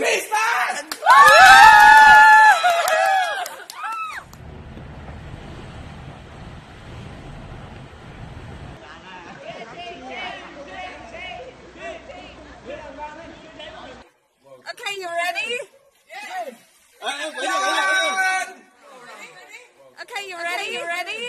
Okay, you ready? Okay, you ready? You ready?